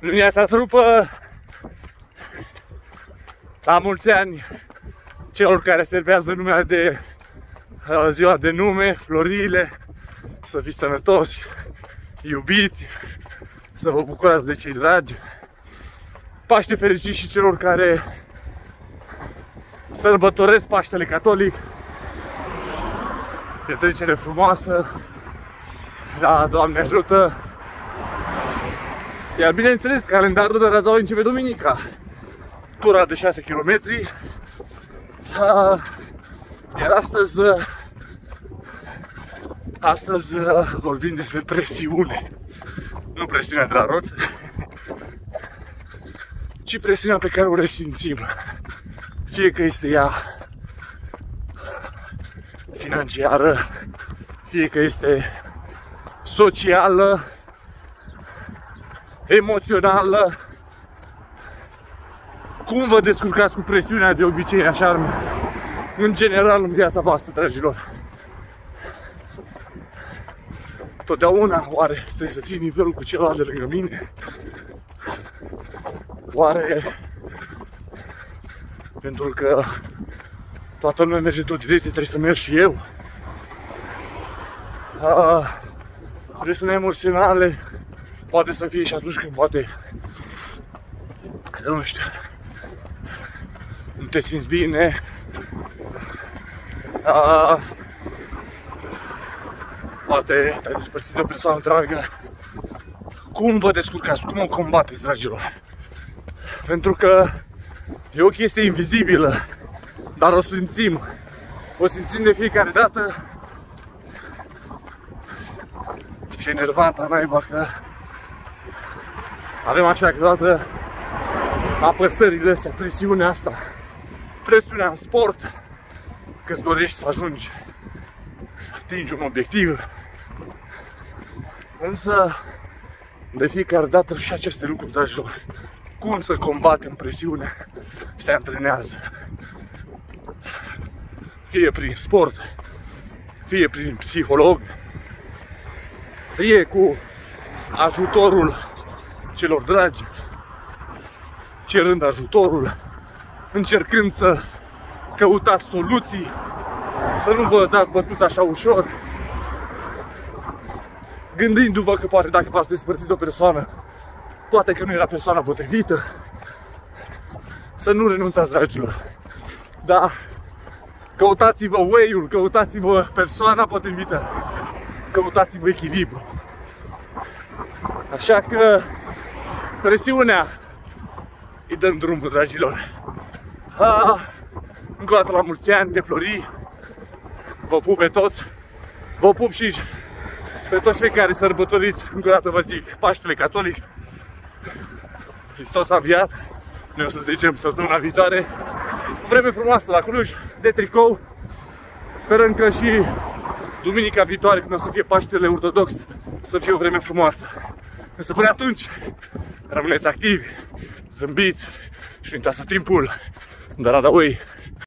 Dimineața trupă, la mulți ani celor care servează numele de uh, ziua de nume, florile, să fiți sănătoși, iubiți, să vă bucurați de cei dragi. Paște fericit și celor care sărbătoresc Paștele Catolic. Petrecere frumoasă. Da, Doamne ajută! Iar bineînțeles, calendarul de Radau începe duminica. Tura de 6 km. Iar astăzi, astăzi vorbim despre presiune. Nu presiunea de la roți, ci presiunea pe care o resimțim. Fie că este ea financiară, fie că este socială, emoțională. Cum vă descurcați cu presiunea de obicei, așa, în general, în viața voastră, dragilor? Totdeauna, oare trebuie să ții nivelul cu celălalt de lângă mine? Oare pentru că toată lumea merge tot direcție, trebuie să merg și eu? Ah, presiunea emoționale poate să fie și atunci când poate, nu știu, nu te simți bine, a, poate te-ai despărțit de o persoană dragă. Cum vă descurcați? Cum o combateți, dragilor? Pentru că e o chestie invizibilă, dar o simțim. O simțim de fiecare dată și enervanta naiba că avem așa câteodată apăsările astea, presiunea asta, presiunea în sport, că îți dorești să ajungi să atingi un obiectiv. Însă, de fiecare dată și aceste lucruri, dragilor, cum să combatem presiunea, se antrenează. Fie prin sport, fie prin psiholog, fie cu ajutorul celor dragi, cerând ajutorul, încercând să căutați soluții, să nu vă dați bătuți așa ușor, gândindu-vă că poate dacă v-ați despărțit de o persoană, poate că nu era persoana potrivită, să nu renunțați, dragilor. Da, căutați-vă way-ul, căutați-vă persoana potrivită, căutați-vă echilibru. Așa că presiunea îi dăm drumul, dragilor. Ha, încă o dată la mulți ani de flori. Vă pup pe toți. Vă pup și pe toți cei care sărbătoriți, încă o dată vă zic, Paștele Catolic. Hristos a înviat. Noi o să zicem săptămâna viitoare. O vreme frumoasă la Cluj, de tricou. Sperăm că și duminica viitoare, când o să fie Paștele Ortodox, să fie o vreme frumoasă. Însă până atunci, rămâneți activi, zâmbiți și uitați timpul. Dar Radaway